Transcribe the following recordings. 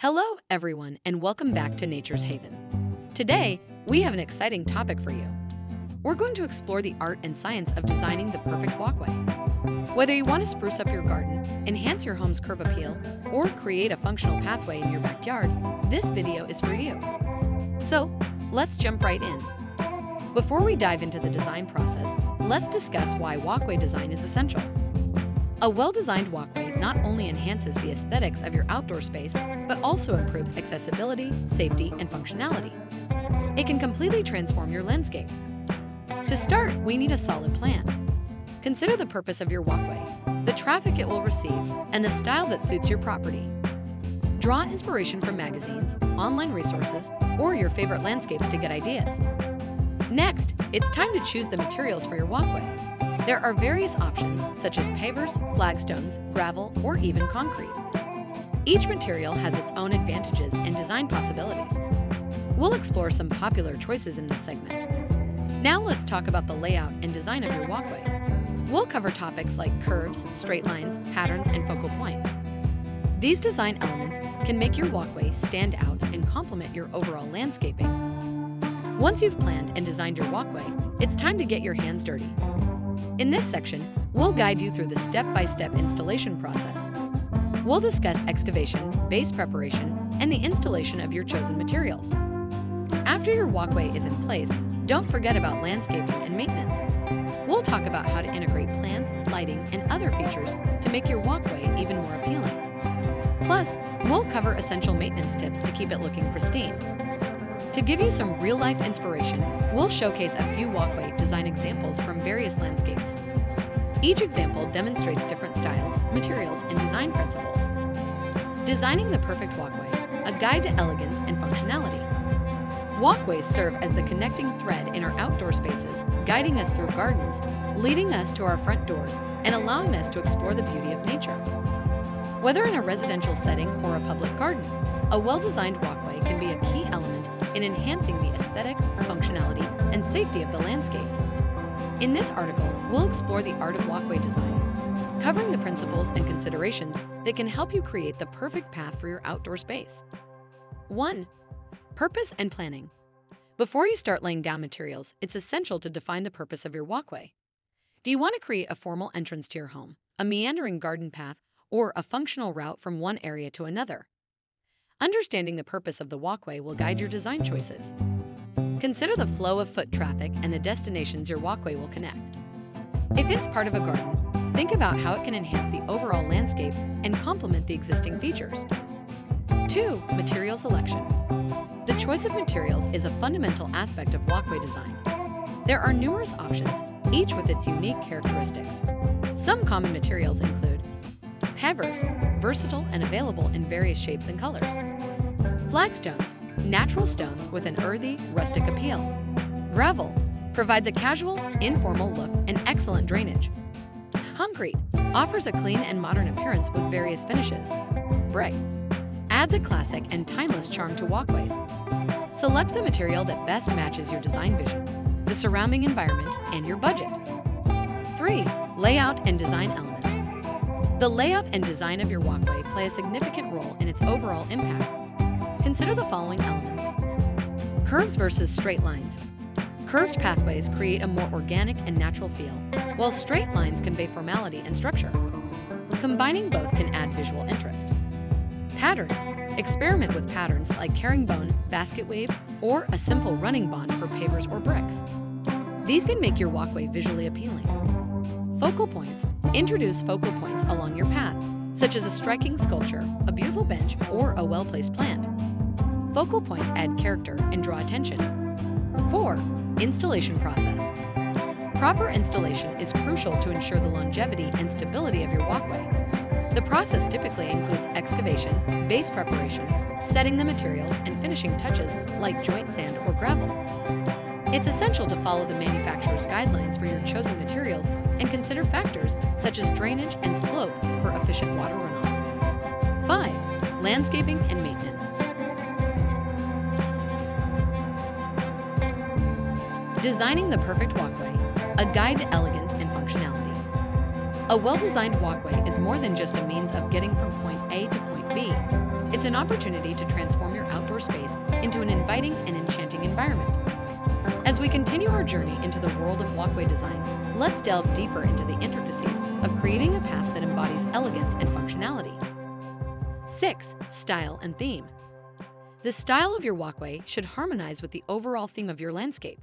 Hello, everyone, and welcome back to Nature's Haven. Today, we have an exciting topic for you. We're going to explore the art and science of designing the perfect walkway. Whether you want to spruce up your garden, enhance your home's curb appeal, or create a functional pathway in your backyard, this video is for you. So, let's jump right in. Before we dive into the design process, let's discuss why walkway design is essential. A well-designed walkway not only enhances the aesthetics of your outdoor space, but also improves accessibility, safety, and functionality. It can completely transform your landscape. To start, we need a solid plan. Consider the purpose of your walkway, the traffic it will receive, and the style that suits your property. Draw inspiration from magazines, online resources, or your favorite landscapes to get ideas. Next, it's time to choose the materials for your walkway. There are various options such as pavers, flagstones, gravel, or even concrete. Each material has its own advantages and design possibilities. We'll explore some popular choices in this segment. Now let's talk about the layout and design of your walkway. We'll cover topics like curves, straight lines, patterns, and focal points. These design elements can make your walkway stand out and complement your overall landscaping. Once you've planned and designed your walkway, it's time to get your hands dirty. In this section, we'll guide you through the step-by-step installation process. We'll discuss excavation, base preparation, and the installation of your chosen materials. After your walkway is in place, don't forget about landscaping and maintenance. We'll talk about how to integrate plants, lighting, and other features to make your walkway even more appealing. Plus, we'll cover essential maintenance tips to keep it looking pristine. To give you some real-life inspiration, we'll showcase a few walkway design examples from various landscapes. Each example demonstrates different styles, materials, and design principles. Designing the perfect walkway, a guide to elegance and functionality. Walkways serve as the connecting thread in our outdoor spaces, guiding us through gardens, leading us to our front doors, and allowing us to explore the beauty of nature. Whether in a residential setting or a public garden, a well-designed walkway can be a key element in enhancing the aesthetics, functionality, and safety of the landscape. In this article, we'll explore the art of walkway design, covering the principles and considerations that can help you create the perfect path for your outdoor space. 1. Purpose and planning. Before you start laying down materials, it's essential to define the purpose of your walkway. Do you want to create a formal entrance to your home, a meandering garden path, or a functional route from one area to another? Understanding the purpose of the walkway will guide your design choices. Consider the flow of foot traffic and the destinations your walkway will connect. If it's part of a garden, think about how it can enhance the overall landscape and complement the existing features. 2. Material selection. The choice of materials is a fundamental aspect of walkway design. There are numerous options, each with its unique characteristics. Some common materials include pavers, versatile and available in various shapes and colors. Flagstones, natural stones with an earthy, rustic appeal. Gravel provides a casual, informal look and excellent drainage. Concrete offers a clean and modern appearance with various finishes. Brick adds a classic and timeless charm to walkways. Select the material that best matches your design vision, the surrounding environment, and your budget. 3. Layout and design elements. The layout and design of your walkway play a significant role in its overall impact. Consider the following elements. Curves versus straight lines. Curved pathways create a more organic and natural feel, while straight lines convey formality and structure. Combining both can add visual interest. Patterns. Experiment with patterns like herringbone, basket weave, or a simple running bond for pavers or bricks. These can make your walkway visually appealing. Focal points. Introduce focal points along your path, such as a striking sculpture, a beautiful bench, or a well-placed plant. Focal points add character and draw attention. 4. Installation process. Proper installation is crucial to ensure the longevity and stability of your walkway. The process typically includes excavation, base preparation, setting the materials, and finishing touches like joint sand or gravel. It's essential to follow the manufacturer's guidelines for your chosen materials and consider factors such as drainage and slope for efficient water runoff. 5. Landscaping and maintenance. Designing the perfect walkway, a guide to elegance and functionality. A well-designed walkway is more than just a means of getting from point A to point B. It's an opportunity to transform your outdoor space into an inviting and enchanting environment. As we continue our journey into the world of walkway design, let's delve deeper into the intricacies of creating a path that embodies elegance and functionality. 6. Style and theme. The style of your walkway should harmonize with the overall theme of your landscape.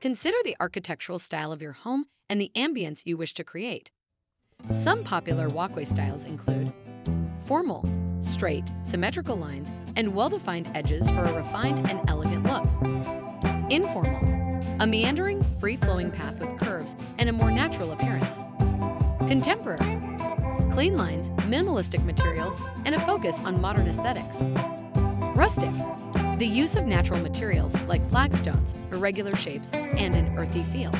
Consider the architectural style of your home and the ambience you wish to create. Some popular walkway styles include formal, straight, symmetrical lines, and well-defined edges for a refined and elegant look. Informal, a meandering, free-flowing path with curves and a more natural appearance. Contemporary, clean lines, minimalistic materials, and a focus on modern aesthetics. Rustic, the use of natural materials like flagstones, irregular shapes, and an earthy feel.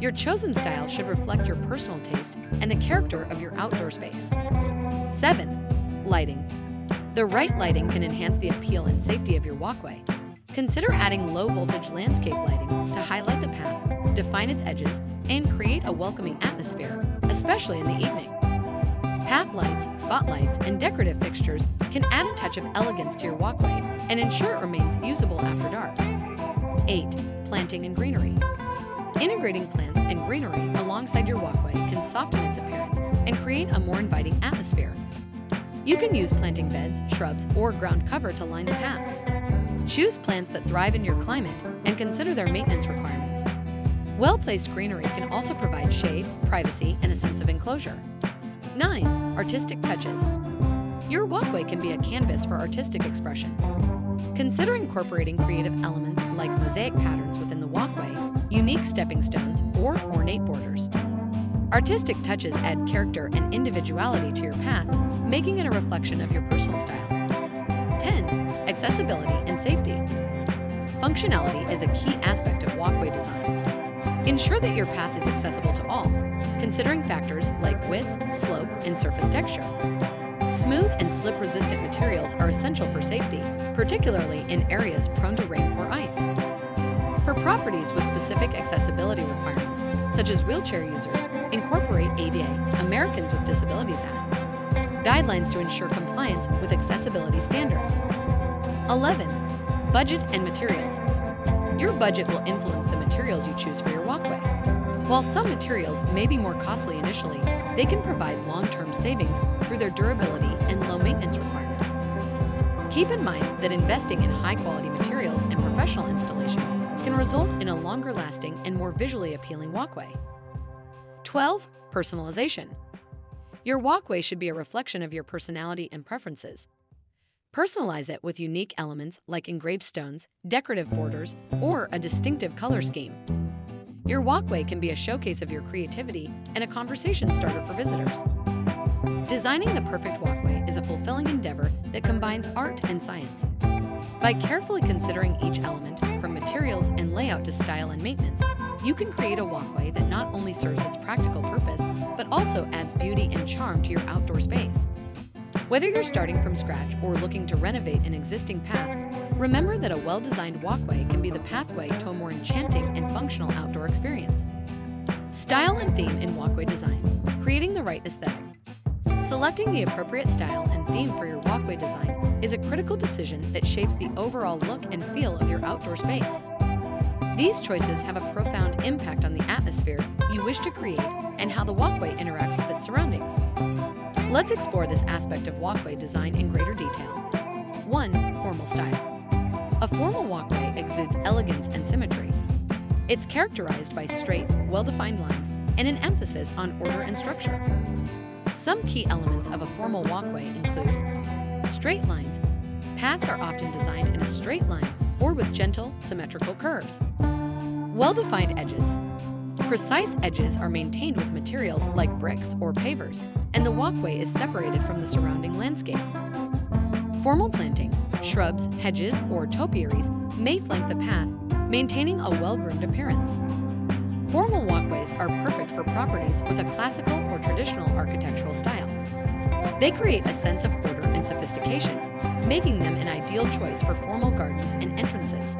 Your chosen style should reflect your personal taste and the character of your outdoor space. 7. Lighting. The right lighting can enhance the appeal and safety of your walkway. Consider adding low-voltage landscape lighting to highlight the path, define its edges, and create a welcoming atmosphere, especially in the evening. Path lights, spotlights, and decorative fixtures can add a touch of elegance to your walkway and ensure it remains usable after dark. 8. Planting and greenery. Integrating plants and greenery alongside your walkway can soften its appearance and create a more inviting atmosphere. You can use planting beds, shrubs, or ground cover to line the path. Choose plants that thrive in your climate and consider their maintenance requirements. Well-placed greenery can also provide shade, privacy, and a sense of enclosure. 9. Artistic touches. Your walkway can be a canvas for artistic expression. Consider incorporating creative elements like mosaic patterns within the walkway unique stepping stones, or ornate borders. Artistic touches add character and individuality to your path, making it a reflection of your personal style. 10. Accessibility and safety. Functionality is a key aspect of walkway design. Ensure that your path is accessible to all, considering factors like width, slope, and surface texture. Smooth and slip-resistant materials are essential for safety, particularly in areas prone to rain or ice. For properties with specific accessibility requirements, such as wheelchair users, incorporate ADA, Americans with Disabilities Act, guidelines to ensure compliance with accessibility standards. 11. Budget and materials. Your budget will influence the materials you choose for your walkway. While some materials may be more costly initially, they can provide long-term savings through their durability and low maintenance requirements. Keep in mind that investing in high-quality materials and professional installation can result in a longer lasting and more visually appealing walkway. 12. Personalization. Your walkway should be a reflection of your personality and preferences. Personalize it with unique elements like engraved stones, decorative borders, or a distinctive color scheme. Your walkway can be a showcase of your creativity and a conversation starter for visitors. Designing the perfect walkway is a fulfilling endeavor that combines art and science. By carefully considering each element, from materials and layout to style and maintenance, you can create a walkway that not only serves its practical purpose, but also adds beauty and charm to your outdoor space. Whether you're starting from scratch or looking to renovate an existing path, remember that a well-designed walkway can be the pathway to a more enchanting and functional outdoor experience. Style and theme in walkway design, creating the right aesthetic. Selecting the appropriate style and theme for your walkway design is a critical decision that shapes the overall look and feel of your outdoor space. These choices have a profound impact on the atmosphere you wish to create and how the walkway interacts with its surroundings. Let's explore this aspect of walkway design in greater detail. 1. Formal style. A formal walkway exudes elegance and symmetry. It's characterized by straight, well-defined lines and an emphasis on order and structure. Some key elements of a formal walkway include straight lines. Paths are often designed in a straight line or with gentle, symmetrical curves. Well-defined edges. Precise edges are maintained with materials like bricks or pavers, and the walkway is separated from the surrounding landscape. Formal planting, shrubs, hedges, or topiaries may flank the path, maintaining a well-groomed appearance. Formal walkways are perfect for properties with a classical or traditional architectural style. They create a sense of order and sophistication, making them an ideal choice for formal gardens and entrances.